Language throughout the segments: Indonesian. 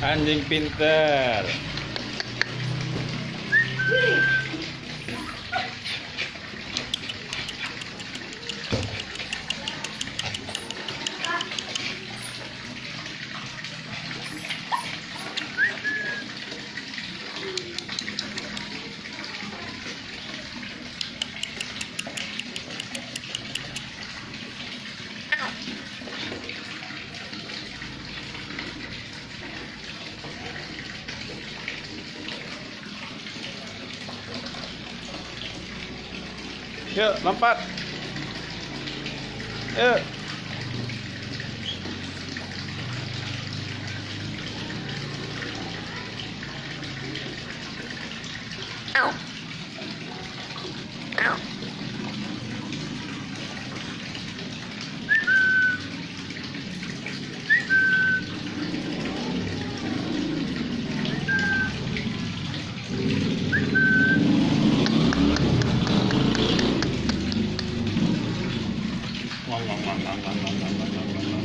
Anjing pinter. Yuk, lompat. Yuk. Ow. Ow. Wah, wah, wah, wah, wah, wah, wah.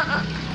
Uh-uh.